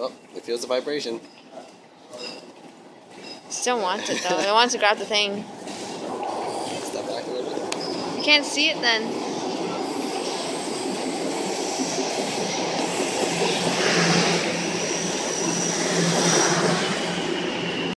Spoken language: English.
Oh, it feels the vibration. Still wants it though. it wants to grab the thing. Step back a little bit. You can't see it then.